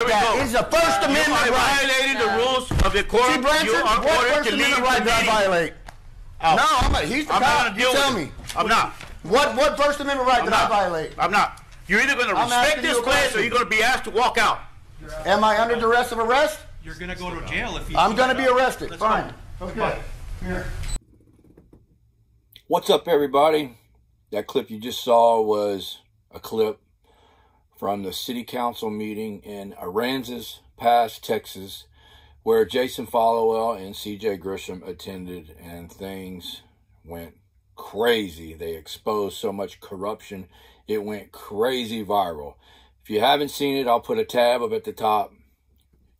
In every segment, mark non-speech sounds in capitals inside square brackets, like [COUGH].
we that. go. It's a First Amendment are right. violating the rules of the court. See, you are what ordered First to leave Amendment right did I violate? out. No, I'm a, he's the I'm not cop. gonna You tell me. it. I'm not. What what First Amendment right I'm did I violate? I'm not. You're either going to respect this you a place or you're going to be asked to walk out. Am I under duress of arrest? You're gonna go to jail if you. I'm going to be arrested. Let's Fine. go. Okay. Here. What's up, everybody? That clip you just saw was a clip from the city council meeting in Aransas Pass, Texas, where Jason Followell and CJ Grisham attended, and things went crazy. They exposed so much corruption, it went crazy viral. If you haven't seen it, I'll put a tab up at the top.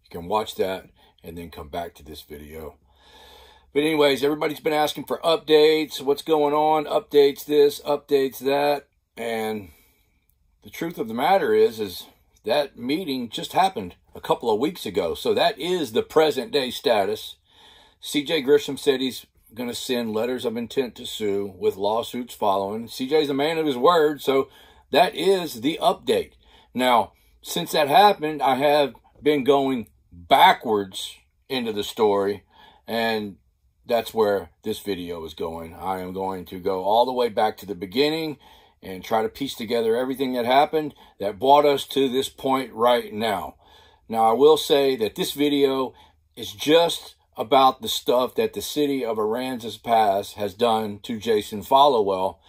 You can watch that and then come back to this video. But anyways, everybody's been asking for updates, what's going on, updates this, updates that, and the truth of the matter is is that meeting just happened a couple of weeks ago. So that is the present day status. CJ Grisham said he's going to send letters of intent to sue with lawsuits following. CJ's a man of his word, so that is the update. Now, since that happened, I have been going backwards into the story and that's where this video is going. I am going to go all the way back to the beginning and try to piece together everything that happened that brought us to this point right now. Now, I will say that this video is just about the stuff that the city of Aransas Pass has done to Jason Followell.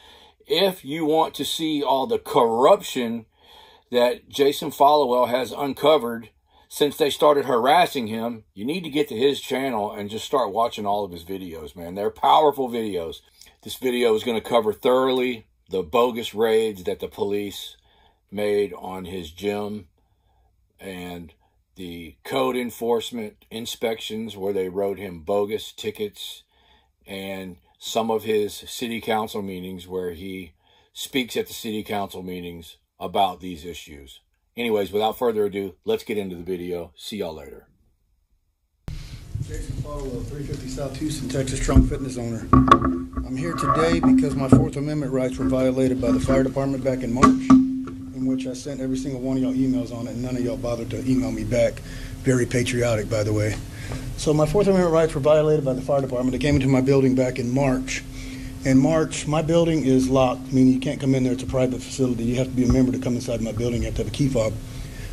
If you want to see all the corruption that Jason Followell has uncovered since they started harassing him, you need to get to his channel and just start watching all of his videos, man. They're powerful videos. This video is going to cover thoroughly the bogus raids that the police made on his gym and the code enforcement inspections where they wrote him bogus tickets and some of his city council meetings where he speaks at the city council meetings about these issues. Anyways, without further ado, let's get into the video. See y'all later. Jason Followell, 350 South Houston, Texas Strong Fitness owner. I'm here today because my Fourth Amendment rights were violated by the fire department back in March, in which I sent every single one of y'all emails on it, and none of y'all bothered to email me back. Very patriotic, by the way. So my Fourth Amendment rights were violated by the fire department. They came into my building back in March. In March, my building is locked, meaning you can't come in there. It's a private facility. You have to be a member to come inside my building. You have to have a key fob.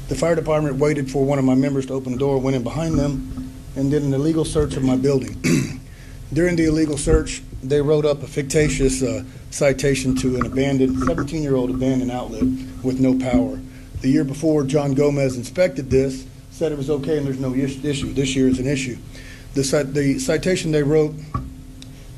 The fire department waited for one of my members to open the door, went in behind them, and did an illegal search of my building. [CLEARS THROAT] During the illegal search, they wrote up a fictitious uh, citation to an abandoned, 17-year-old abandoned outlet with no power. The year before, John Gomez inspected this, said it was okay and there's no is- issue. This year is an issue. The, the citation they wrote,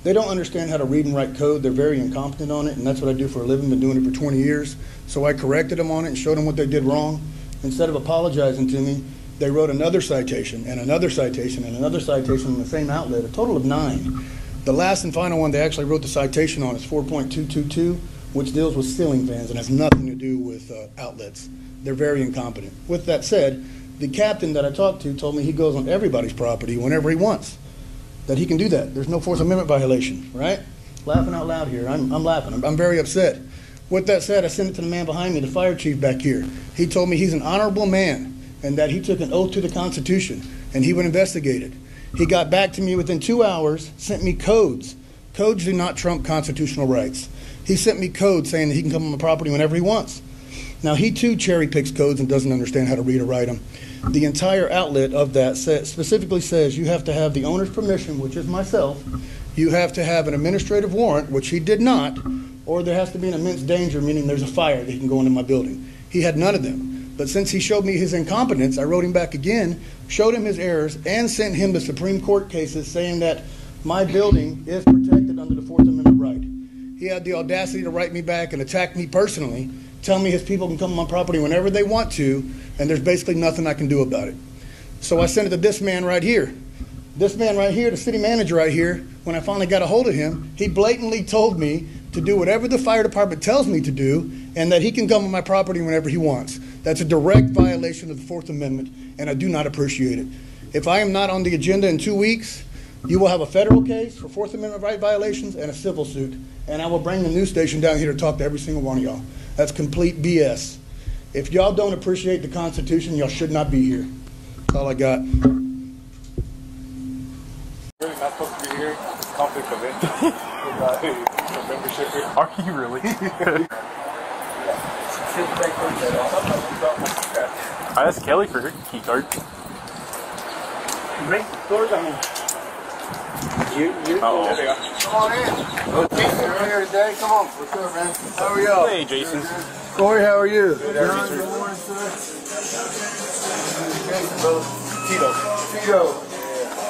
they don't understand how to read and write code. They're very incompetent on it, and that's what I do for a living. Been doing it for 20 years. So I corrected them on it and showed them what they did wrong. Instead of apologizing to me, they wrote another citation and another citation and another citation in the same outlet, a total of nine. The last and final one they actually wrote the citation on is 4.222, which deals with ceiling fans and has nothing to do with uh, outlets. They're very incompetent. With that said, the captain that I talked to told me he goes on everybody's property whenever he wants, that he can do that. There's no Fourth Amendment violation, right? Laughing out loud here. I'm, I'm laughing. I'm, I'm very upset. With that said, I sent it to the man behind me, the fire chief back here. He told me he's an honorable man and that he took an oath to the Constitution and he would investigate it. He got back to me within two hours, sent me codes. Codes do not trump constitutional rights. He sent me codes saying that he can come on my property whenever he wants. Now, he too cherry picks codes and doesn't understand how to read or write them. The entire outlet of that sa- specifically says you have to have the owner's permission, which is myself. You have to have an administrative warrant, which he did not, or there has to be an immense danger, meaning there's a fire that can go into my building. He had none of them. But since he showed me his incompetence, I wrote him back again, showed him his errors, and sent him the Supreme Court cases saying that my building is protected under the Fourth Amendment right. He had the audacity to write me back and attack me personally, tell me his people can come on my property whenever they want to, and there's basically nothing I can do about it. So I sent it to this man right here. This man right here, the city manager right here, when I finally got a hold of him, he blatantly told me to do whatever the fire department tells me to do and that he can come on my property whenever he wants. That's a direct violation of the Fourth Amendment, and I do not appreciate it. If I am not on the agenda in two weeks, you will have a federal case for Fourth Amendment right violations and a civil suit, and I will bring the news station down here to talk to every single one of y'all. That's complete BS. If y'all don't appreciate the Constitution, y'all should not be here. That's all I got. Really not supposed to be here. It's conflict of interest. [LAUGHS] Membership here. Are you really? [LAUGHS] I asked Kelly for her key card. You, you. Oh, There Come on in. Oh, Jason, you're here today. Come on. What's up, man? How are y'all? hey, Jason. Corey, how are you? John, good morning, sir. Tito. Tito.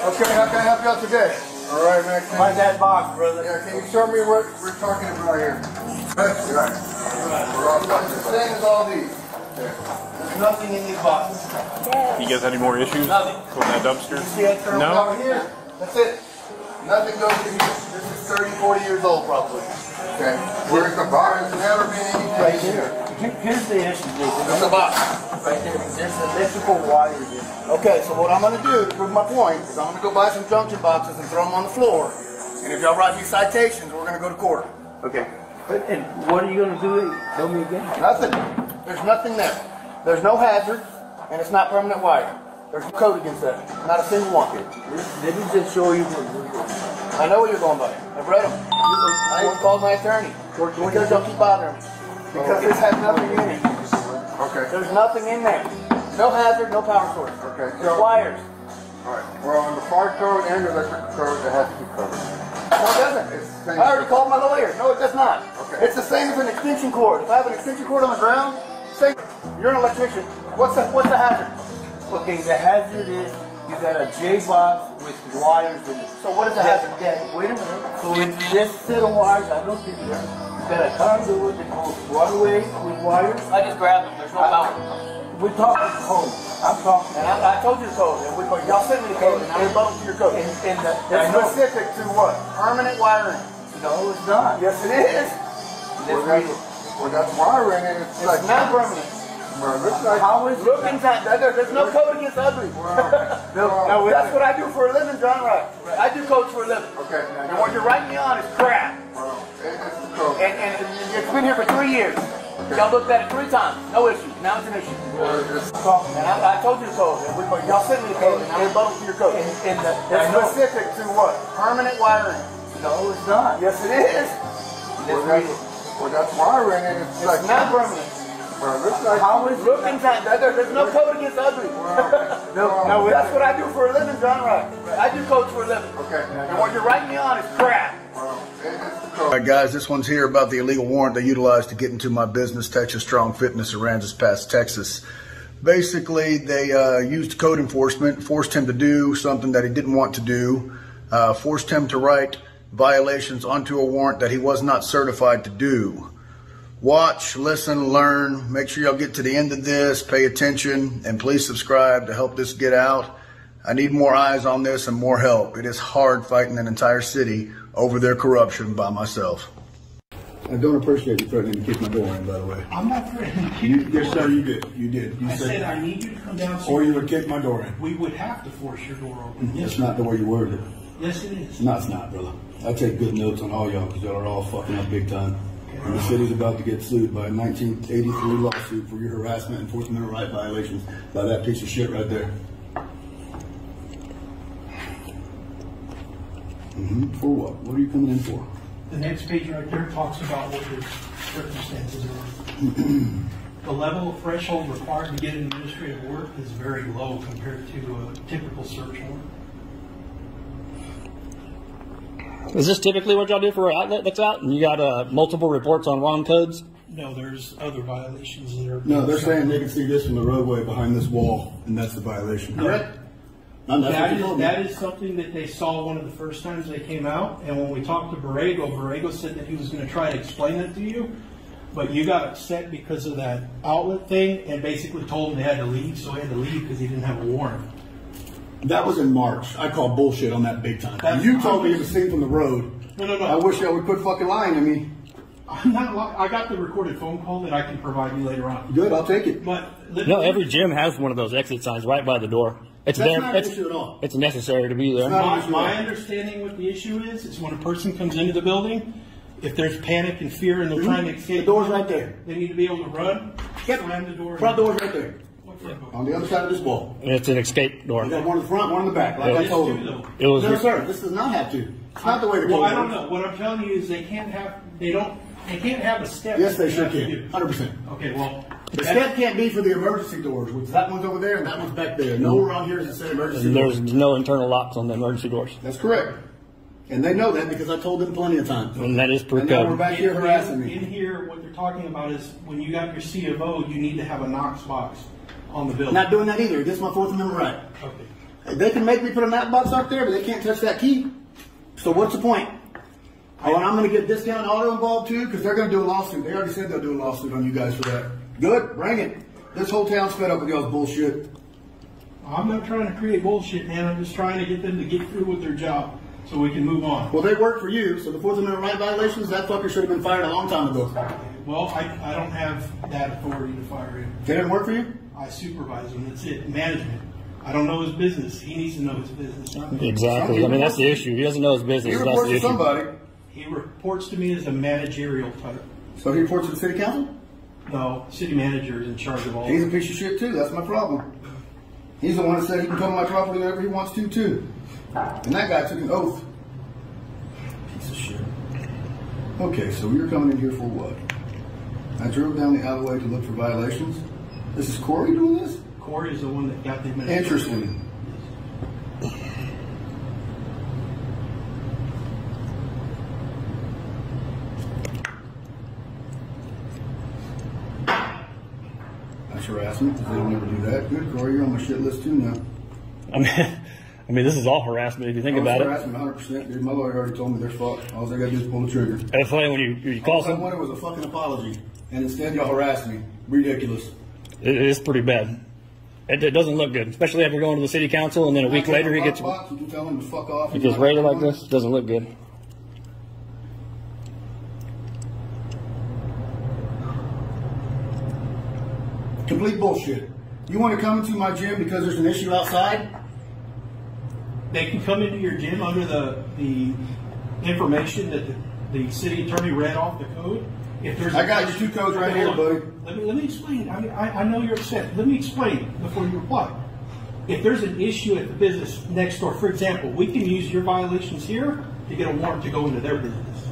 Okay, how can I help you out today? All right, man. Can Find that box, brother. Yeah, can you show me what we're talking about here? That's right. We're all talking the same as all these. There's nothing in these boxes. You guys have any more issues? Nothing. With that dumpster? See that terminal? No? Over here. That's it. Nothing goes in here. This is 30, 40 years old, probably. Okay. Where's the box? There's never been anything Right here. here. Here- Here's the issue, Jason. There's a box. Right there. There's electrical wires in it. Okay, so what I'm gonna do to prove my point is I'm gonna go buy some junction boxes and throw them on the floor. And if y'all write me citations, we're gonna go to court. Okay. But, and what are you gonna do? Tell me again. Nothing. There's nothing there. There's no hazard, and it's not permanent wire. There's no code against that. Not a single one. Let me just show you what we're doing. I know what you're going by. I've read them. I even called my attorney. Because y'all keep bothering me. Because this has nothing in it. Okay, There's nothing in there. No hazard, no power source. okay. There's So, wires. alright. Well, on the fire code and the electric code, it has to be covered. No, it doesn't. It's the same. I already called my lawyer. No, it does not. Okay. It's the same as an extension cord. If I have an extension cord on the ground, same. You're an electrician. What's the what's the hazard? Okay, the hazard is you got a J box with wires in it. So what is the That, hazard? that, wait a minute. So in this set of wires, I don't think there. You got a conduit that goes one way with wires. I just grabbed them. There's no power. We're talking code. I'm talking. And I, I told you the code. And we, y'all sent me the code, and I rebutted to your code. And, and the, It's specific to what? Permanent wiring. No, it's not. Yes, it is. Well, that's, well, that's wiring and it's like, not permanent. looks like. How is it? Look inside. There, there's no code against ugly. Well, [LAUGHS] No, that's what I do for a living, John Wright. I do codes for a living. Okay, And what you're writing me on is crap. well, it- it's the code. And, and it's been here for three years. Y'all looked at it three times. No issue. Now it's an issue. Well, And I, I told you the code. Y'all sent me the code, and I rebutted to your code. And, and the, It's specific to what? Permanent wiring. No, it's not. Yes, it is. well, that's, well, that's wiring and it's like, It's not permanent. well, it looks like. How is Look inside. There, there's no code against ugly. [LAUGHS] No, no, That's what I do for a living, John Wright. I do codes for a living. Okay, And what you're writing me on is crap. well, it- it's the All code. right, guys, this one's here about the illegal warrant they utilized to get into my business, Texas Strong Fitness, Aransas Pass, Texas. Basically, they uh, used code enforcement, forced him to do something that he didn't want to do, uh, forced him to write violations onto a warrant that he was not certified to do. Watch, listen, learn. Make sure y'all get to the end of this, pay attention, and please subscribe to help this get out. I need more eyes on this and more help. It is hard fighting an entire city over their corruption by myself. I don't appreciate you threatening to kick my door in, by the way. I'm not threatening to You, kick your yes, door. sir, you did. You did. You I said I need you to come downstairs. or you would kick my door in. We would have to force your door open. Yes, That's not the way you worded it. Yes, it is. No, it's not, brother. I take good notes on all y'all because y'all are all fucking up big time. And the city's about to get sued by a 1983 lawsuit for your harassment and Fourth Amendment right violations by that piece of shit right there. hmm For what? What are you coming in for? The next page right there talks about what your circumstances are. [CLEARS THROAT] The level of threshold required to get an administrative work is very low compared to a typical search warrant. Is this typically what y'all do for an outlet that's out and you got uh, multiple reports on wrong codes? No, there's other violations that are. No, they're saying they can see this from the roadway behind this wall, and that's the violation. Correct? No, that's what That you is, told me. that is something that they saw one of the first times they came out, and when we talked to Borrego, Borrego said that he was gonna try to explain it to you, but you got upset because of that outlet thing, and basically told him they had to leave, so he had to leave because he didn't have a warrant. That was in March. I call bullshit on that big time. That's- you told me it was seen from the road. No, no, no. I wish y'all would quit fucking lying to me. I'm not, li- I got the recorded phone call that I can provide you later on, Good, I'll take it. but. No, every gym has one of those exit signs right by the door. It's That's there. not an issue at all. it's necessary to be there. not- My, my understanding what the issue is, is when a person comes into the building, if there's panic and fear and they're mm-hmm. trying to escape. The door's right there. They need to be able to run. Yep. Slam the door. Front door's right there, What front door? on the other side of this wall. And it's an escape door. You got one in the front, one in the back, like Yeah. I told you. It was No, sir, this does not have to. It's not the way to go. Well, I don't know. What I'm telling you is they can't have, they don't, they can't have a step. Yes, they sure can, hundred percent. Okay, well. The step can't be for the emergency doors, which that one's over there and that one's back there. Nowhere on here does it say emergency And doors. there's no internal locks on the emergency doors. That's correct. And they know that because I told them plenty of times. And that is per And now we're code. back here In- harassing In me. here, what they're talking about is when you got your CFO, you need to have a Knox box on the building. Not doing that either. This is my Fourth Amendment right. Okay. They can make me put a Knox box up there, but they can't touch that key. So what's the point? Oh, and I'm going to get this discount auto involved too, because they're going to do a lawsuit. They already said they'll do a lawsuit on you guys for that. Good, bring it. This whole town's fed up with y'all's bullshit. I'm not trying to create bullshit, man. I'm just trying to get them to get through with their job so we can move on. Well, they work for you, so the Fourth Amendment right violations, that fucker should have been fired a long time ago. Well, I, I don't have that authority to fire him. They didn't work for you? I supervise him. That's it. Management. I don't know his business. He needs to know his business. Not. Exactly. I mean, that's the issue. He doesn't know his He business. That's reports the to issue. somebody. He reports to me as a managerial type. So he reports to the city council? No, city manager is in charge of all. He's a piece of shit too. That's my problem. He's the one that said he can come on my property whenever he wants to too. And that guy took an oath. Piece of shit. Okay, so you're coming in here for what? I drove down the alleyway to look for violations. This is Corey doing this? Corey is the one that got the administration. Interesting. That's harassment. They don't ever do that. Good, Corey. You're on my shit list too now. [LAUGHS] I mean, I mean, this is all harassment if you think Oh, about it. Harassment, 100. percent Dude, my lawyer already told me they're fucked. All I gotta do is pull the trigger. And It's funny when you, you call All I someone, wanted was a fucking apology, and instead y'all harassed me. Ridiculous. It, it is pretty bad. It, it doesn't look good, especially after going to the city council and then a week later he gets Box, you tell him to fuck off. he gets rated like this. It doesn't look good. Complete bullshit. You want to come into my gym because there's an issue outside? They can come into your gym under the, the information that the, the city attorney read off the code. If there's I got your two codes right here, on. buddy. Let me, let me explain. I, mean, I, I know you're upset. Let me explain before you reply. If there's an issue at the business next door, for example, we can use your violations here to get a warrant to go into their business,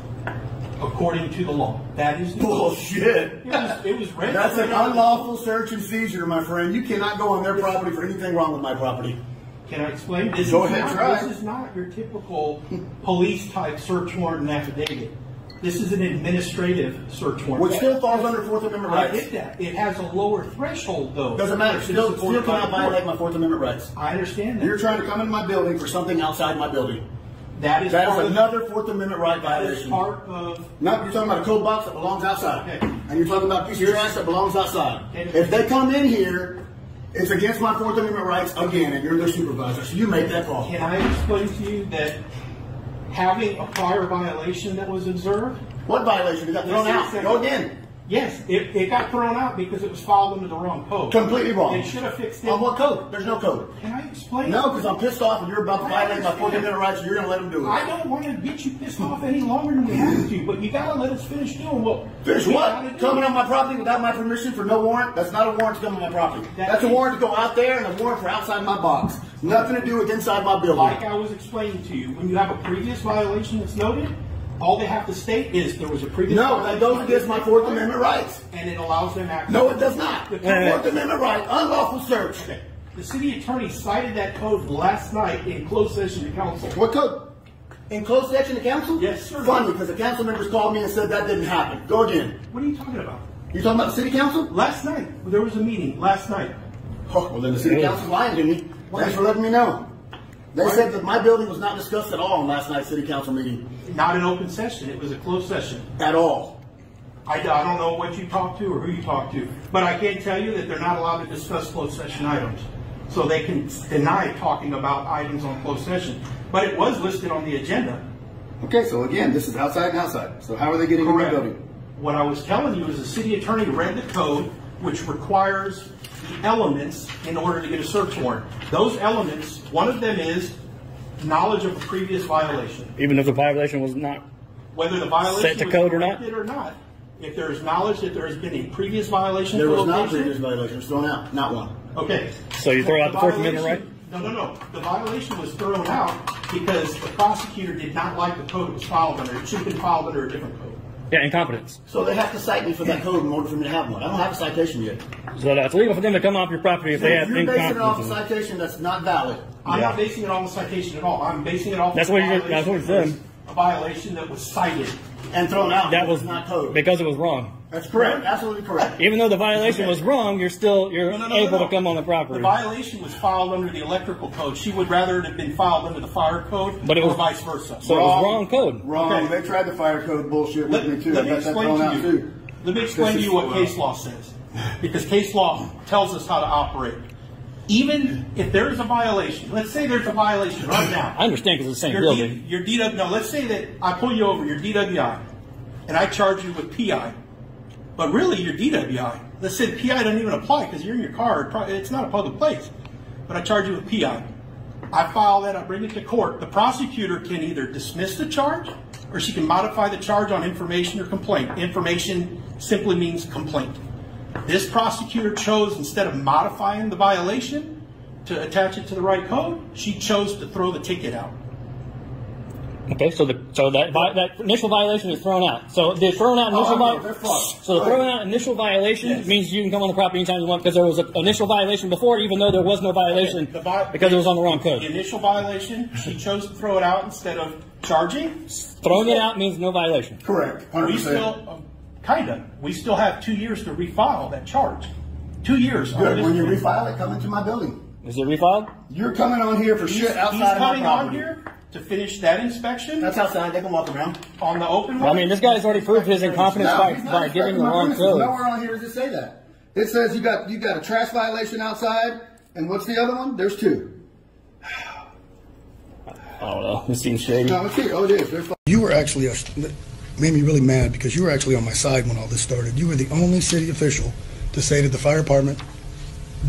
according to the law. That is the Bullshit. It was, it was read. That's an unlawful search and seizure, my friend. You cannot go on their property for anything wrong with my property. Can I explain? This Go ahead, not, try. This is not your typical police type search warrant and affidavit. This is an administrative search warrant. Which still falls under Fourth Amendment rights. I get that. It has a lower threshold though. Doesn't matter. It's Still, still by cannot violate my Fourth Amendment rights. I understand that. You're trying to come into my building for something outside my building. that is That is of another Fourth Amendment right that is violation. part of No, you're talking about a code box that belongs outside. Okay. And you're talking about a piece of trash that belongs outside. Okay. If they come in here, it's against my Fourth Amendment rights again, and you're their supervisor, so you make that call. Can I explain to you that having a prior violation that was observed? What violation? It got thrown out. Go again. Yes, it, it got thrown out because it was filed under the wrong code. Completely wrong. They should have fixed it. On what code? There's no code. Can I explain? No, because I'm pissed off and you're about to violate my Fourth Amendment rights and you're going to let them do it. I don't want to get you pissed off any longer than we have to, but you gotta let us finish doing what. Finish we what? Coming on my property without my permission for no warrant? That's not a warrant to come on my property. That That's a warrant to go out there and a warrant for outside my box. Nothing to do with inside my building. Like I was explaining to you, when you have a previous violation that's noted, all they have to state is there was a previous. No, that goes against my Fourth Amendment rights. And it allows them access. No, it does not. The- Fourth Amendment right, unlawful search. Okay. The city attorney cited that code last night in closed session to council. What code? In closed session of council? Yes, sir. Funny, because the council members called me and said that didn't happen. Go again. What are you talking about? You talking about the city council? Last night, there was a meeting, last night. Oh, well then the city council's lying to me. Thanks for letting me know. They said that my building was not discussed at all in last night's city council meeting. Not an open session, it was a closed session. At all. I, I don't know what you talked to or who you talked to, but I can tell you that they're not allowed to discuss closed session items. So they can deny talking about items on closed session. But it was listed on the agenda. Okay, so again, this is outside and outside. So how are they getting in my building? What I was telling you is the city attorney read the code, which requires the elements in order to get a search warrant. Those elements, one of them is knowledge of a previous violation. Even if the violation was not Whether the violation Set to was code or not? or not, If there is knowledge that there has been a previous violation There for was not a location- previous violation, it was thrown out, not one. Okay. So you throw out the Fourth Amendment right? No, no, no. The violation was thrown out because the prosecutor did not like the code it was filed under. It should have been filed under a different code. Yeah, incompetence. So they have to cite me for that code in order for me to have one. I don't have a citation yet. So that's legal for them to come off your property if they have You're basing it off a citation that's not valid. I'm not basing it on a citation at all. I'm basing it off. That's of what a you're- that's what it violation said. that was- A violation that was cited. And thrown out. That was not code. because it was wrong. That's correct, absolutely correct. Even though the violation was wrong, you're still you're No, no, no, able no, no. to come on the property. The violation was filed under the electrical code. She would rather it have been filed under the fire code But it or was- vice versa. So it was wrong code. Wrong. Okay. They tried the fire code bullshit Let, with me too. let me explain to you. too. Let me explain to you what full case law says, because case law tells us how to operate. Even if there is a violation, let's say there's a violation right now. I understand because it's the same Your, building. D, your DW, no, let's say that I pull you over, your DWI, and I charge you with PI, but really your DWI. Let's say the PI doesn't even apply because you're in your car. It's not a public place, but I charge you with PI. I file that, I bring it to court. The prosecutor can either dismiss the charge or she can modify the charge on information or complaint. Information simply means complaint. This prosecutor chose, instead of modifying the violation to attach it to the right code, she chose to throw the ticket out. Okay, so the so that vi- that initial violation is thrown out. So the thrown out initial Oh, no, vi- so the thrown out initial violation Yes. means you can come on the property anytime you want because there was an initial violation before, even though there was no violation The vi- because it was on the wrong The code. initial violation, she chose to throw it out instead of charging. Throwing it out means no violation. Correct. 100%. We still, um, kinda, we still have two years to refile that charge. Two years. Good. When you refile it, come into my building. Is it refiled? You're coming on here for He's, shit outside he's of my coming on property. here to finish that inspection That's outside. They can walk around. on the open Well, I mean, this guy's already proved his incompetence No, by, he's not by giving inspecting the my wrong premises. code. Nowhere on here does it say that. It says you got you got a trash violation outside, and what's the other one? There's two. I don't know. This seems shady. No, it's here. Oh, it is. They're You were actually, a, made me really mad because you were actually on my side when all this started. You were the only city official to say that the fire department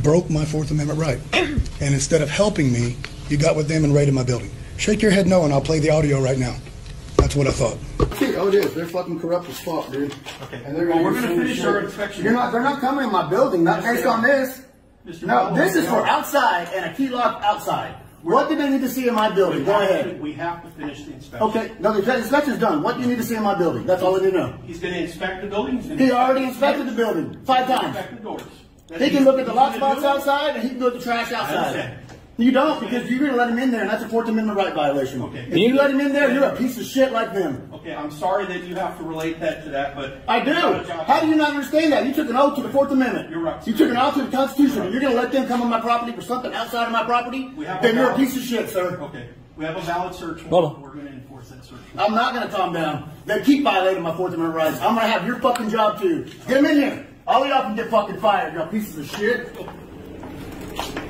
broke my Fourth Amendment right. [CLEARS THROAT] And instead of helping me, you got with them and raided my building. Shake your head no, and I'll play the audio right now. That's what I thought. it's here. Oh, it is. They're fucking corrupt as fuck, dude. Okay. And they're Well, we're gonna finish shit. our inspection. You're not. They're not coming in my building. Not Yes, based on this. Mr. No, Marlowe, this is for outside and a key lock outside. What do they need to see in my building? Go have to- ahead. We have to finish the inspection. Okay. No, the inspection's done. What do you need to see in my building? That's all I need to know. He's gonna inspect the building. He's gonna He already inspected the building five times. Inspect the doors. He can look at the lock spots outside, and he can go to the trash outside. Understand. You don't because you're going to let him in there, and that's a Fourth Amendment right violation. Okay. If you let him in there, you're a piece of shit like them. Okay, I'm sorry that you have to relate that to that, but I do. It's not a job. How do you not understand that? You took an oath to the Fourth Amendment. You're right. You took an oath to the Constitution, and you're going to let them come on my property for something outside of my property? We have Then a you're a piece of shit, sir. Okay, we have a valid search Hold warrant. on. We're gonna enforce that search. warrant. I'm not going to calm down. They keep violating my Fourth Amendment rights. I'm going to have your fucking job too. Get them in here. All of y'all can get fucking fired, y'all pieces of shit.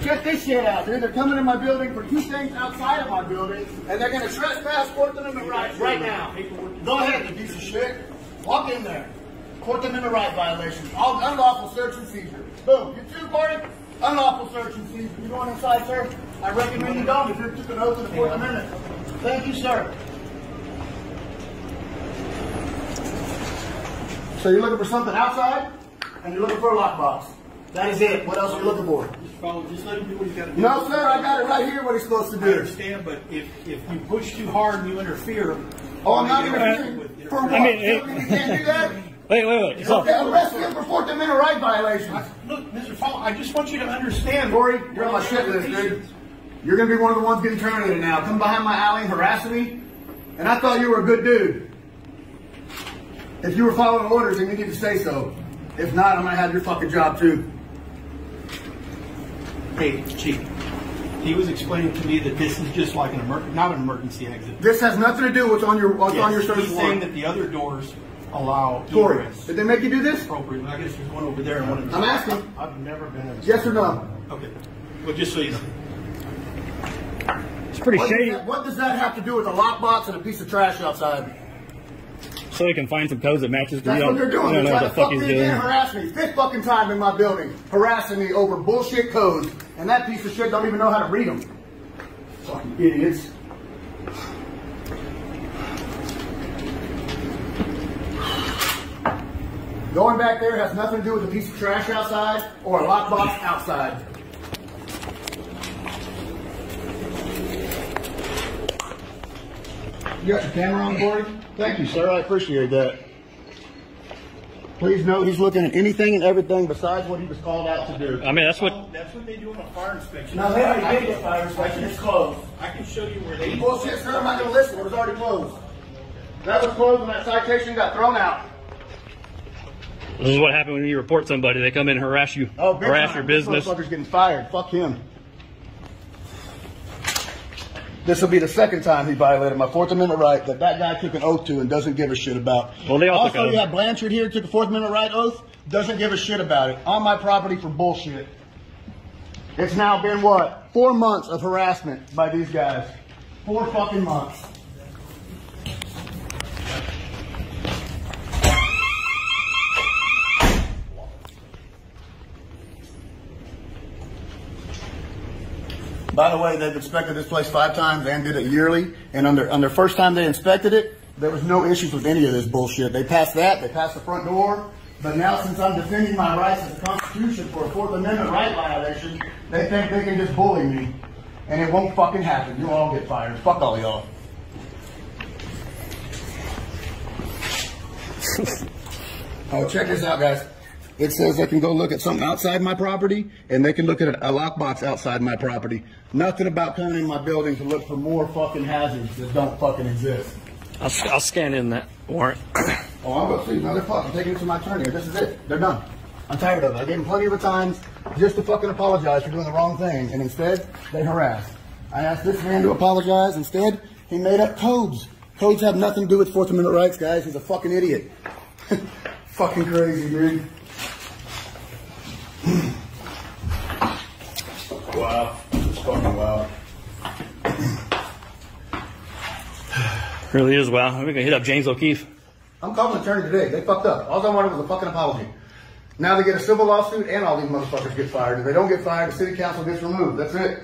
Check this shit out, dude. They're coming in my building for two things outside of my building, and they're going to trespass Fourth Amendment rights right now. Go ahead, you piece of shit. Walk in there. Fourth Amendment right violation. All unlawful search and seizure. Boom. You two party, unlawful search and seizure. You going inside, sir? I recommend you don't if you took an oath to the Fourth Amendment. Thank you, sir. So you're looking for something outside, and you're looking for a lockbox. That is it. What else are you looking for? Just follow, just let him do what he's gotta do. No, sir. I got it right here. What he's supposed to I do. understand, but if, if you push too hard and you interfere. Oh, I'm not you interfering. interfere For with- what? I mean, You can't do that. [LAUGHS] Wait, wait, wait. So, Okay, arrest him for Fourth Amendment right violation. Look, Mr. Fowler, I just want you to understand. Corey, you're on my shit list, dude. You're gonna be one of the ones getting terminated now. Come behind my alley and harassing me. And I thought you were a good dude. If you were following orders, then you need to say so. If not, I'm gonna have your fucking job too. Hey, chief, he was explaining to me that this is just like an emer, not an emergency exit. This has nothing to do with what's on your what's on your Yes, search He's saying that the other doors allow Corey, did they make you do this? appropriately. I guess there's one over there and one in the. I'm asking. I've never been in. a- Yes or no? Okay, well, just so you know. it's pretty What does, shady. that, what does that have to do with a lockbox and a piece of trash outside? So we can find some codes that matches. That's what they're doing. They're know trying what to the fuck fuck he's me again, doing. harass me. Fifth fucking time in my building, harassing me over bullshit codes, and that piece of shit don't even know how to read them. Fucking idiots. Going back there has nothing to do with a piece of trash outside or a lockbox outside. You got your camera on, Corey? Thank you, sir. I appreciate that. Please note he's looking at anything and everything besides what he was called out to do. I mean, that's what. That's what they do on a fire inspection. Now, they already did the fire inspection. It's closed. I can show you where they. Bullshit, sir. I'm not going to listen. It was already closed. That was closed when that citation got thrown out. This is what happened when you report somebody. They come in and harass you, Oh, harass time. your business. This motherfucker's getting fired. Fuck him. This will be the second time he violated my Fourth Amendment right that that guy took an oath to and doesn't give a shit about. Well, they also also you have Blanchard here took a Fourth Amendment right oath, doesn't give a shit about it on my property for bullshit. It's now been what four months of harassment by these guys. Four fucking months. By the way, they've inspected this place five times and did it yearly. And on their, on their first time they inspected it, there was no issues with any of this bullshit. They passed that, they passed the front door. But now since I'm defending my rights as the Constitution for a Fourth Amendment right violation, they think they can just bully me. And it won't fucking happen. You'll all get fired. Fuck all y'all. [LAUGHS] oh, check this out, guys. It says they can go look at something outside my property, and they can look at a lockbox outside my property. Nothing about coming in my building to look for more fucking hazards that don't fucking exist. I'll, I'll scan in that warrant. [COUGHS] Oh, I'm going to see. No, they're fucking taking it to my attorney. This is it. They're done. I'm tired of it. I gave them plenty of times just to fucking apologize for doing the wrong thing, and instead, they harass. I asked this man to apologize. Instead, he made up codes. Codes have nothing to do with Fourth Amendment rights, guys. He's a fucking idiot. [LAUGHS] fucking crazy, dude. wow. It's fucking wow. Really is wow. We're gonna hit up James O'Keefe. I'm calling the attorney today. They fucked up. All I wanted was a fucking apology. Now they get a civil lawsuit and all these motherfuckers get fired. If they don't get fired, the city council gets removed. That's it.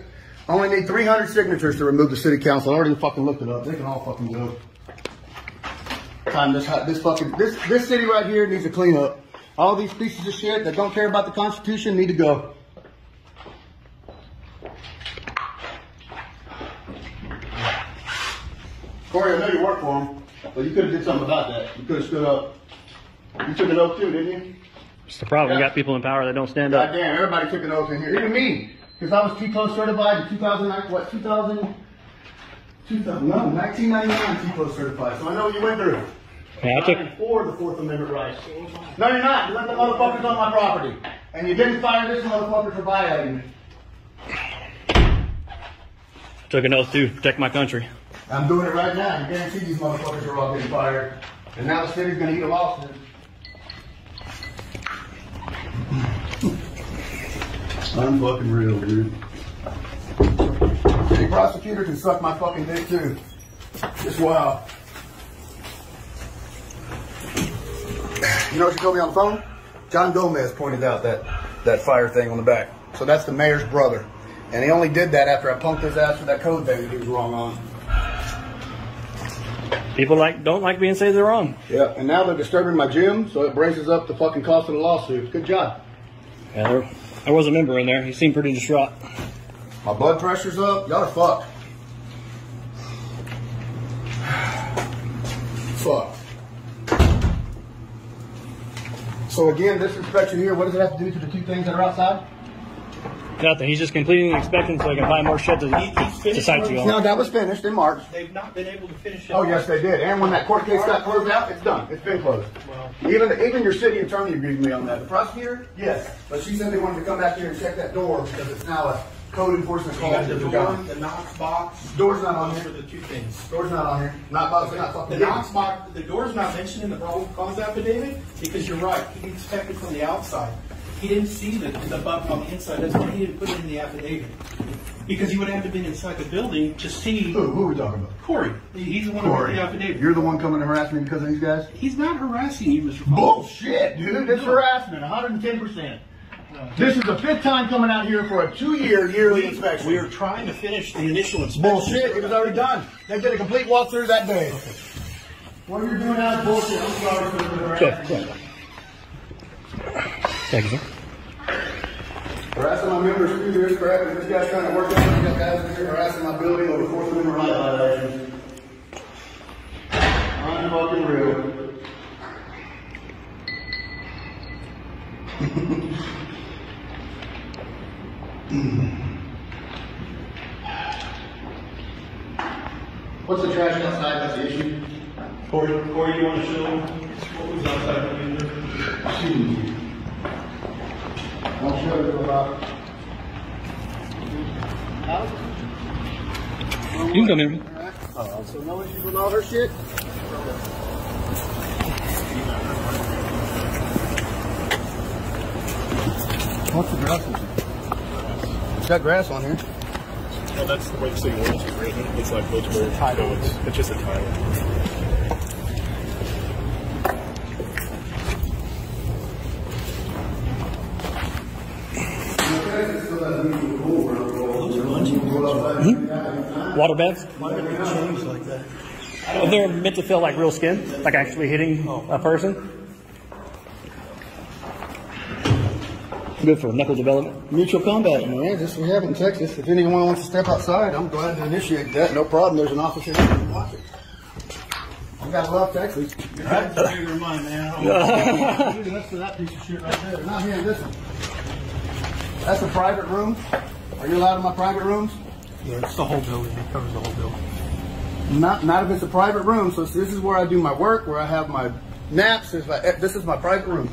I only need 300 signatures to remove the city council. I already fucking looked it up. They can all fucking go. Time this this fucking this this city right here needs a clean up. All these pieces of shit that don't care about the Constitution need to go. Corey, I know you work for him, but you could have did something about that. You could have stood up. You took an oath too, didn't you? It's the problem. You got people in power that don't stand up. God damn, everybody took an oath in here, even me, because I was T-Close certified in 2009. What 2000? 2000 no, 1999 T-Close certified. So I know what you went through. Yeah, I took- I'm for the Fourth Amendment rights. No, you're not. You let the motherfuckers on my property, and you didn't fire this motherfucker for violating it. Took an oath to protect my country. I'm doing it right now. You guarantee these motherfuckers are all getting fired, and now the city's gonna eat a lawsuit. I'm fucking real, dude. City prosecutor can suck my fucking dick too. Just wow. You know what she told me on the phone? John Gomez pointed out that that fire thing on the back. So that's the mayor's brother. And he only did that after I punked his ass for that code that he was wrong on. People like don't like being said they're wrong. Yeah, and now they're disturbing my gym, so it us up the fucking cost of the lawsuit. Good job. Yeah, there, there was a member in there. He seemed pretty distraught. My blood pressure's up. Y'all are fucked. [SIGHS] Fuck. So again, this inspection here, what does it have to do to the two things that are outside? Nothing. He's just completing the inspection so he can find more shit to, to cite you No, that was finished in March. They've not been able to finish it. Oh yes, they did. And when that court case got closed out, it's done. It's been closed. Even even your city attorney agreed with me on that. The prosecutor, yes, but she said they wanted to come back here and check that door because it's now a code enforcement You call. got the door, they're the Knox box. Door's not on Those here. are the two things. Door's not on here. Not box. They're not The fucking. Knox box, the door's not mentioned in the probable cause affidavit because you're right. He inspected from the outside. He didn't see the, the bug on the inside. That's why he didn't put it in the affidavit. Because he would have to have been inside the building to see Who? Who are we talking about? Corey. He's the one who wrote Corey. the affidavit. You're the one coming to harass me because of these guys. He's not harassing you, Mr. Paul. Bullshit, dude. It's harassment. 110 percent. This is the fifth time coming out here for a two-year yearly inspection. We are trying to finish the initial inspection. Bullshit. It was already done. They did a complete walkthrough that day. What are you're doing now is bullshit. I'm sorry for the harassment. Thank you, sir. Harassing my members through this crap, and this guy's trying to work out, got guys in here harassing my building over Fourth Amendment right violations. Unfucking real. What's the trash outside, that's the issue? Corey, Corey, you want to show what was outside the window? Don't show about. You can come in. Oh, so no issues with all her shit? What's the grass? It's got grass on here. Well, that's the way the city ordinance is. It's like words. It's, it's just a title. Water beds? Oh, they're meant to feel like real skin, like actually hitting oh. a person. Good for knuckle development. Mutual combat, man. This we have it in Texas. If anyone wants to step outside, I'm glad to initiate that. No problem. There's an officer here to watch it. I gotta love Texas. That's a bigger mine, man. [LAUGHS] That's that piece of shit right there. Not here, listen. That's a private room. Are you allowed in my private rooms? Yeah, it's the whole building. It covers the whole building. Not, not if it's a private room. So this is where I do my work, where I have my naps. This is my, this is my private room.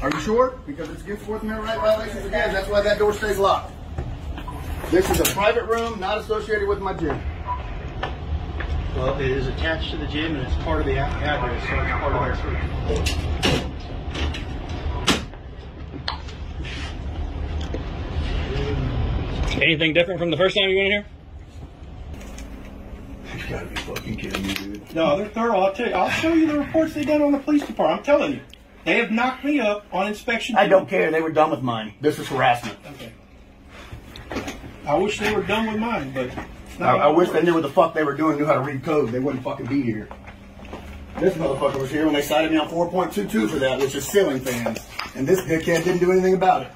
Are you sure? Because it's against Fourth Amendment right violations again. That's why that door stays locked. This is a private room, not associated with my gym. Well, it is attached to the gym and it's part of the address, so it's part of our search. Anything different from the first time you went in here? You gotta be fucking kidding me, dude. No, they're thorough. I'll tell you. I'll show you the reports they done on the police department. I'm telling you, they have knocked me up on inspection. I don't care. They were done with mine. This is harassment. Okay. I wish they were done with mine, but it's I, I wish they knew what the fuck they were doing, knew how to read code. They wouldn't fucking be here. This motherfucker was here when they cited me on 4.22 for that, which is ceiling fans. And this dickhead didn't do anything about it.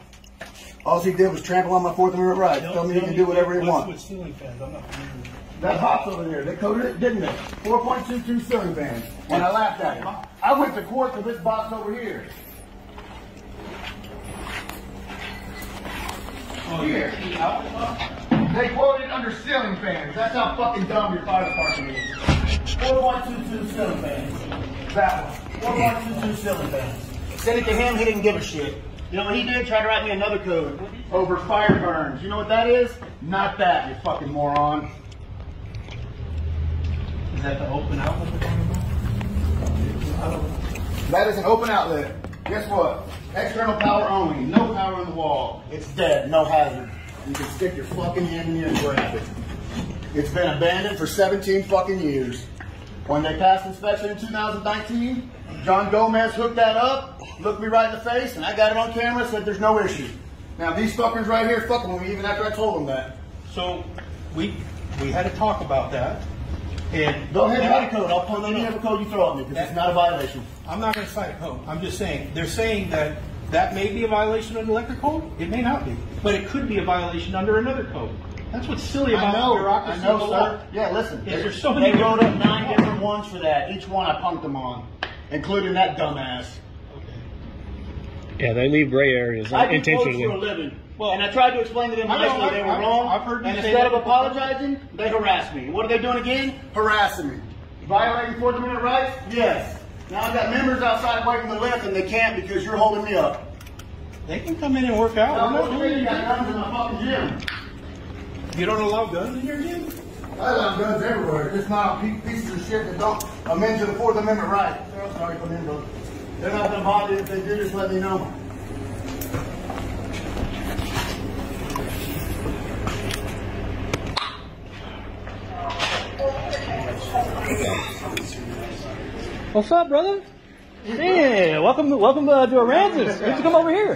All he did was trample on my Fourth Amendment rights, tell me he can do whatever he wants. with ceiling fans? I'm not familiar. That box over there, they coded it, didn't they? 4.22 ceiling fans. And I laughed at him. I went to court for this box over here. Oh, here. They quoted under ceiling fans. That's how fucking dumb your fire department is. 4.22 ceiling fans. That one. 4.22 ceiling fans. Sent it to him, he didn't give a shit. You know what he did? Tried to write me another code over fire burns. You know what that is? Not that, you fucking moron. Is that the open outlet? That is an open outlet. Guess what? External power only. No power in the wall. It's dead. No hazard. You can stick your fucking hand in and grab it. It's been abandoned for 17 fucking years. When they passed inspection in 2019, John Gomez hooked that up, looked me right in the face, and I got it on camera, said there's no issue. Now these fuckers right here fucking with me even after I told them that. So we we had to talk about that. And Go ahead and write a code. I'll pull any other code you throw at me because it's not a violation. I'm not going to cite a code. I'm just saying they're saying that that may be a violation of the electric code. It may not be, but it could be a violation under another code. That's what's silly I about know, bureaucracy I know, of the law. sir. Yeah, listen. Is they, so many they wrote up different- nine different ones for that. Each one I punked them on, including that dumbass. Yeah, they leave gray areas I do quotes intentionally. for a living. Well, and I tried to explain to them I know, nicely they were I've- wrong. I've heard and instead that of before. apologizing, they harassed me. What are they doing again? Harassing me. Violating Fourth Amendment rights? Yes. Now I've got members outside waiting to lift and they can't because you're holding me up. They can come in and work out. Now, We're not doing you got anything. guns in my fucking gym? You don't allow guns in your gym? I allow guns everywhere. Just not on pe- pieces of shit that don't amend to the Fourth Amendment right. I'm sorry for them, but they're not gonna bother you. If they do, just let me know. What's up, brother? Yeah, welcome, welcome uh, to Aransas. When'd you come over here?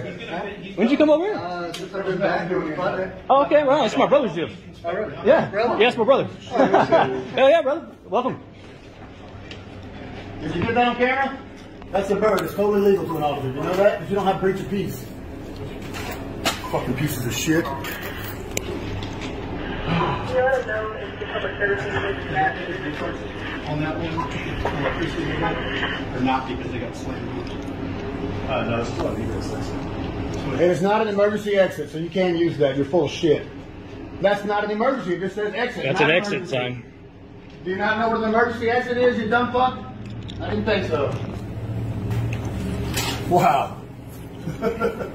When'd you come over here? Uh, since I've been back doing it. Oh, okay, well, it's my brother's gym. Yeah, yeah, it's my brother. [LAUGHS] Hell yeah, brother. Welcome. Did you get that on camera? That's a bird. It's totally legal to an officer. You know that? If you don't have breach of peace. Fucking pieces of shit. On that one, on the precinct or not because they got slammed? Uh, no, it's still illegal, it's And it's not an emergency exit, so you can't use that. You're full of shit. That's not an emergency. It just says exit. That's not an exit emergency. sign. Do you not know what an emergency exit is, you dumb fuck? I didn't think so. Wow. [LAUGHS]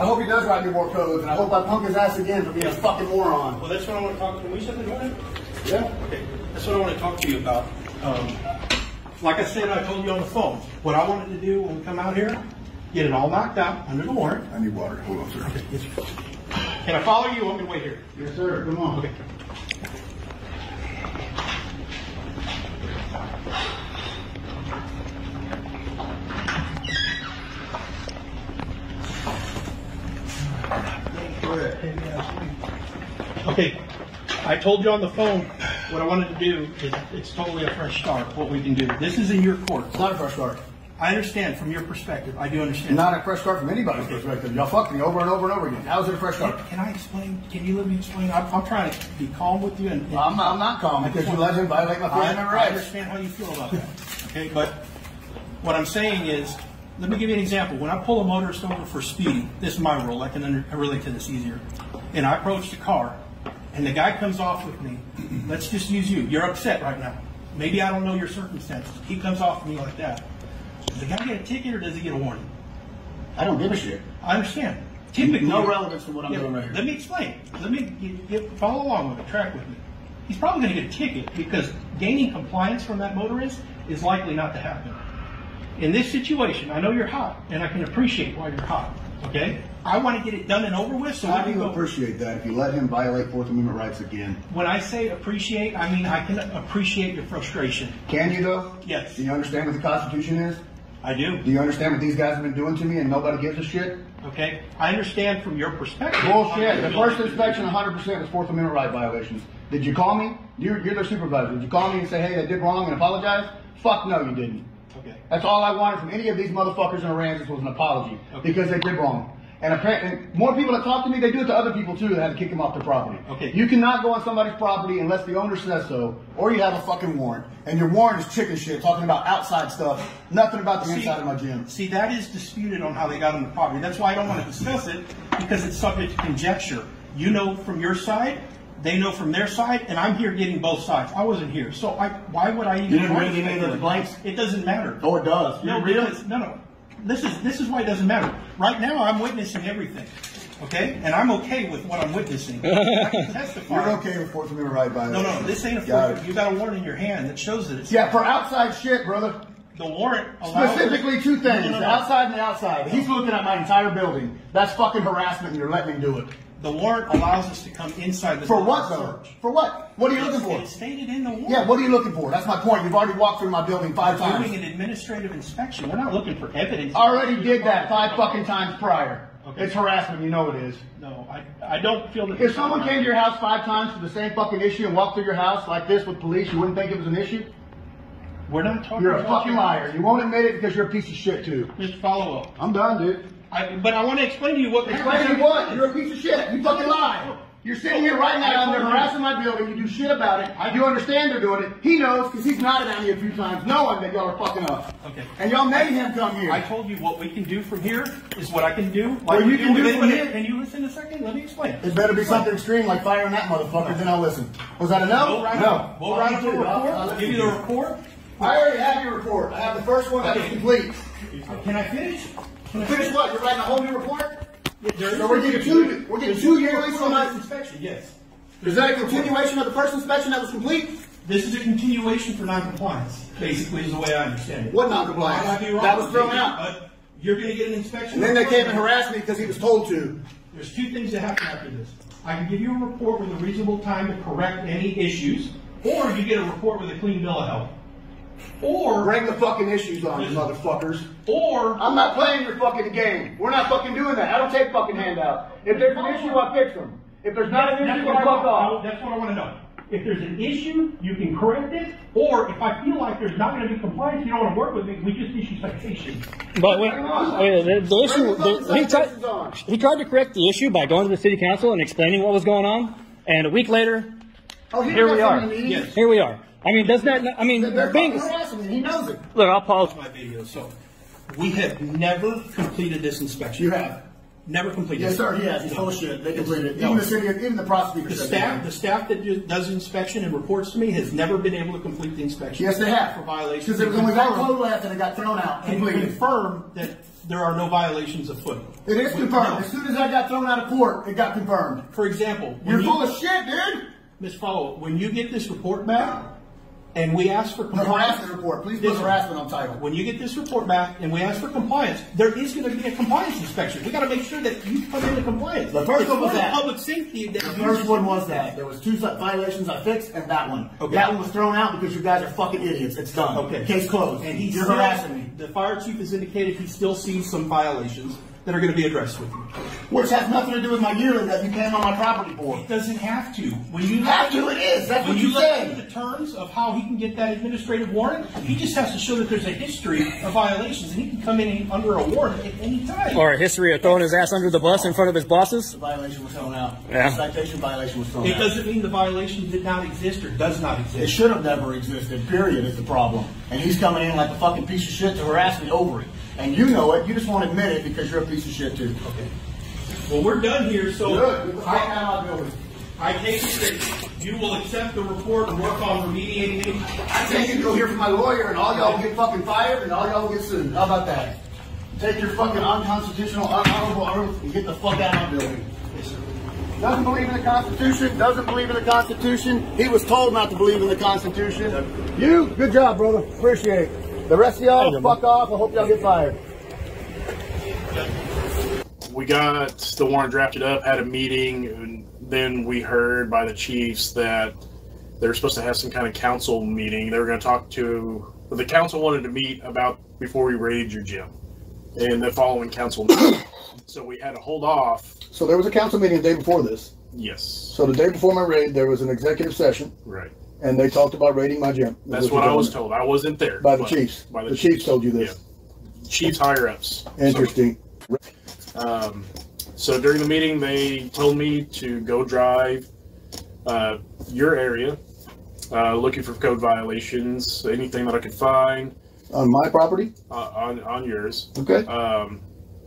I hope he does write me more codes, and I hope I punk his ass again for being a fucking moron. Well, that's what I want to talk to you. We said morning? Yeah? Okay, that's what I want to talk to you about. Um, like I said, I told you on the phone, what I wanted to do when we come out here, get it all knocked out under the warrant. I need water. Hold on, sir. Can I follow you? I'm going to wait here. Yes, sir. Come on. Okay. Okay, I told you on the phone, what I wanted to do is, it's totally a fresh start, what we can do. This is in your court. It's not a fresh start. I understand from your perspective, I do understand. Not a fresh start from anybody's perspective. Y'all fucked me over and over and over again. How is it a fresh start? Can I explain, can you let me explain? I'm, I'm trying to be calm with you and. and- I'm not, I'm not calm because you let him violate my First I, Amendment I understand how you feel about that. Okay, but what I'm saying is, let me give you an example. When I pull a motorist over for speeding, this is my rule. I can under, relate to this easier. And I approach the car, and the guy comes off with me. Let's just use you. You're upset right now. Maybe I don't know your circumstances. He comes off with me like that. Does the guy get a ticket or does he get a warning? I don't give a shit. I understand. Typically, No relevance to what I'm Yeah, doing right here. Let me explain. Let me get, get, follow along with it. Track with me. He's probably going to get a ticket because gaining compliance from that motorist is likely not to happen. In this situation, I know you're hot, and I can appreciate why you're hot. Okay, I want to get it done and over with. So How do you go. appreciate that if you let him violate Fourth Amendment rights again? When I say appreciate, I mean I can appreciate your frustration. Can you though? Yes. Do you understand what the Constitution is? I do. Do you understand what these guys have been doing to me and nobody gives a shit? Okay, I understand from your perspective. Bullshit. The first inspection, 100% is Fourth Amendment right violations. Did you call me? You're, you're their supervisor. Did you call me and say, hey, I did wrong and apologize? Fuck no, you didn't. Okay. That's all I wanted from any of these motherfuckers in Aransas was an apology because they did wrong. And apparently, more people that talk to me, they do it to other people too that had to kick them off their property. Okay. You cannot go on somebody's property unless the owner says so, or you have a fucking warrant. And your warrant is chicken shit, talking about outside stuff, nothing about the See- inside of my gym. See, that is disputed on how they got on the property. That's why I don't want to discuss it because it's subject to conjecture. You know from your side, they know from their side, and I'm here getting both sides. I wasn't here, so I, why would I even? You didn't try read any of those blanks? It doesn't matter. Oh, it does. You No, didn't read them? because, no, no. This is this is why it doesn't matter. Right now, I'm witnessing everything. Okay, and I'm okay with what I'm witnessing. [LAUGHS] I can testify. You're okay with Fourth Amendment right by No, violations? no, this ain't a Got fourth. it. You got a warrant in your hand that shows that it's Yeah, for outside shit, brother. the warrant allows Specifically, two things: No, no, no, the outside and the outside. He's looking at my entire building. That's fucking harassment, and you're letting him do it. The warrant allows us to come inside the For what, though? search. For what? What are you looking for? It's stated in the warrant. Yeah, what are you looking for? That's my point. You've already walked through my building five We're times. doing an administrative inspection. We're not looking for evidence. Already did that five fucking times prior. Okay. It's harassment. You know it is. No, I, I don't feel that. If someone came to your house five times for the same fucking issue and walked through your house like this with police, you wouldn't think it was an issue? we're not talking. You're a fucking liar. You won't admit it because you're a piece of shit too. Just follow up. I'm done, dude. I, but I want to explain to you what. Explain to me what? You're a piece of shit. You fucking lie. You're sitting here right now and they're harassing my building. You do shit about it. You understand they're doing it. He knows because he's nodded at me a few times knowing that y'all are fucking up. Okay. And y'all made him come here. I told you what we can do from here is what I can do. Like What you can do from here- Can you listen a second? Let me explain. It better be something extreme like firing that motherfucker, then I'll listen. Was that a no? We'll write no. we'll write up I'll- report. I'll- give you the report. I already have your report. I have the first one that was complete. Can I finish? I Finish what? You're writing a whole new report? There So we're getting two, we're getting two yearly from inspection. Yes. Is that a continuation of the first inspection that was complete? This is a continuation for non-compliance, Basically, is the way I understand it. What non-compliance? That was thrown out. But you're going to get an inspection. And then they came and harassed me because he was told to. There's two things that happen after this. I can give you a report with a reasonable time to correct any issues, or you get a report with a clean bill of health. Or, Bring the fucking issues on, you motherfuckers. or, I'm not playing your fucking game. We're not fucking doing that. I don't take fucking handouts. If there's an issue, I fix them. If there's not an issue, I I fuck want. off. That's what I want to know. If there's an issue, you can correct it, or if I feel like there's not gonna be compliance, you don't wanna work with me, we just issue citations. But wait, wait, the, the issue, the, he tried, he tried to correct the issue by going to the city council and explaining what was going on, and a week later, Oh, he here we are. in the meeting. Yes. Here we are. I mean, doesn't that, I mean, They're being, harassing. He knows it. look, I'll pause. My video, so, we have never completed this inspection. You have. Never completed. It. Yes, sir. He has. He's full shit. They completed it. No. Even the city, even the prosecutor The said staff, that. the staff that do- does inspection and reports to me has never been able to complete the inspection. Yes, they have. For violations. Because it was only got Confirm- code left and it got thrown out. And Completed. confirm that there are no violations afoot. It is confirmed. no. As soon as I got thrown out of court, it got confirmed. For example, You're you- full of shit, dude. Ms. Followell, when you get this report back, and we ask for The harassment report. Please put harassment on title. When you get this report back and we ask for compliance, there is going to be a compliance inspection. We got to make sure that you come into compliance. The first It's one was that. Public safety. That The first one was that. There was two violations I fixed and that one. Okay. That one was thrown out because you guys are fucking idiots. It's done. Okay. Case closed. And he's You're harassing me. The fire chief has indicated he still sees some violations that are going to be addressed with you. Which has nothing to do with my yearling that you came on my property for. It doesn't have to. When you Have to, it is. That's what you you look said. the terms of how he can get that administrative warrant, he just has to show that there's a history of violations, and he can come in under a warrant at any time. Or a history of throwing his ass under the bus in front of his bosses? The violation was thrown out. Yeah. The citation violation was thrown It out. doesn't mean the violation did not exist or does not exist. It should have never existed, period, is the problem. And he's coming in like a fucking piece of shit to harass me over it. And you know it, you just won't admit it because you're a piece of shit too. Okay. Well, we're done here, so Good, I, my building. I take it that you will accept the report and work on remediating it. I take you to go hear from my lawyer and all y'all will get fucking fired and all y'all will get sued. How about that? Take your fucking unconstitutional, unhonorable oath and get the fuck out of my building. Doesn't believe in the Constitution, doesn't believe in the Constitution. He was told not to believe in the Constitution. You, good job, brother. Appreciate it. The rest of y'all, fuck off. I hope y'all get fired. we got the warrant drafted up, had a meeting, and then we heard by the chiefs that they were supposed to have some kind of council meeting. They were going to talk to the council wanted to meet about before we raided your gym, and the following council meeting. [COUGHS] so we had to hold off. So there was a council meeting the day before this. Yes, So the day before my raid, there was an executive session, right. And they talked about raiding my gym. That's what I was told. I wasn't there. By the but- chiefs. By the chiefs told you this. Yeah. Chiefs higher ups. Interesting. Um, so during the meeting, they told me to go drive uh, your area, uh, looking for code violations, anything that I could find On my property? uh, on on yours. Okay. Um,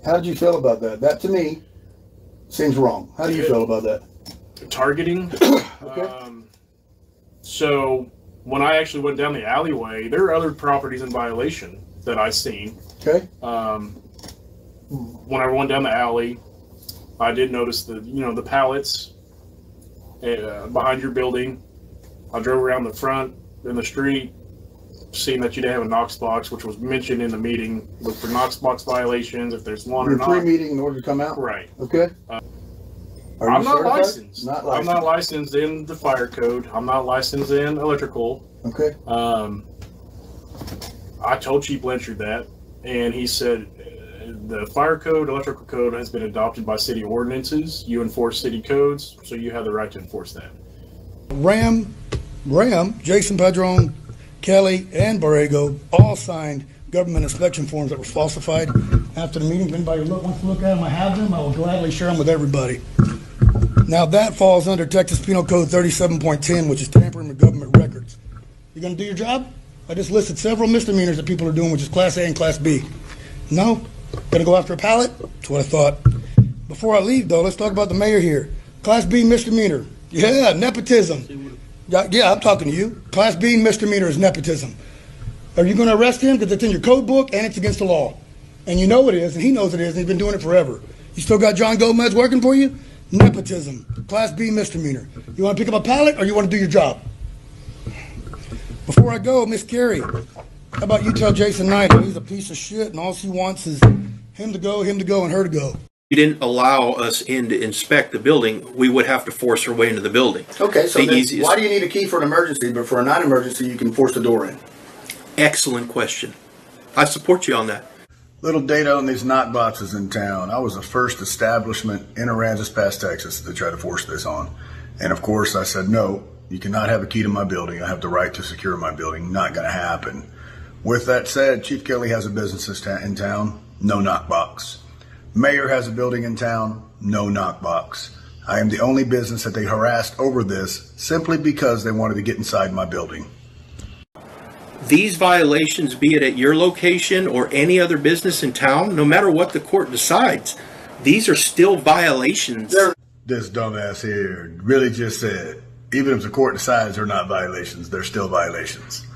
How did you feel about that? That to me seems wrong. How do you feel about that? targeting. [COUGHS] Okay. um, so when I actually went down the alleyway, there are other properties in violation that I've seen. Okay. Um, when I went down the alley, I did notice the you know the pallets uh, behind your building. I drove around the front in the street, seeing that you didn't have a Knox box, which was mentioned in the meeting. Look for Knox box violations if there's one or not. pre-meeting in order to come out? Right. Okay. Uh, Are I'm not licensed. Not I'm not licensed in the fire code. I'm not licensed in electrical. Okay. Um, I told Chief Blanchard that, and he said uh, the fire code, electrical code has been adopted by city ordinances. You enforce city codes, so you have the right to enforce that. Ram, Ram, Jason Padron, Kelly, and Borrego all signed government inspection forms that were falsified after the meeting. If anybody wants to look at them, I have them. I will gladly share them with everybody. Now that falls under Texas Penal Code 37.10, which is tampering with government records. You gonna do your job? I just listed several misdemeanors that people are doing, which is Class A and Class B. No? Gonna go after a pallet? That's what I thought. Before I leave, though, let's talk about the mayor here. Class B misdemeanor. Yeah, nepotism. Yeah, yeah, I'm talking to you. Class B misdemeanor is nepotism. Are you going to arrest him because it's in your code book and it's against the law? And you know it is, and he knows it is, and he's been doing it forever. You still got John Gomez working for you? Nepotism. Class B misdemeanor. You want to pick up a pallet or you want to do your job? Before I go, Miss Carrie, how about you tell Jason Knight he's a piece of shit and all she wants is him to go, him to go, and her to go. you didn't allow us in to inspect the building, we would have to force our way into the building. Okay, so The then easiest- why do you need a key for an emergency, but for a non-emergency you can force the door in? Excellent question. I support you on that. Little data on these Knox boxes in town. I was the first establishment in Aransas Pass, Texas, to try to force this on. And of course, I said, no, You cannot have a key to my building. I have the right to secure my building. Not going to happen. With that said, Chief Kelly has a business in town. No Knox box. Mayor has a building in town. No Knox box. I am the only business that they harassed over this simply because they wanted to get inside my building. These violations, be it at your location or any other business in town, no matter what the court decides, these are still violations. This dumbass here really just said, even if the court decides they're not violations, they're still violations.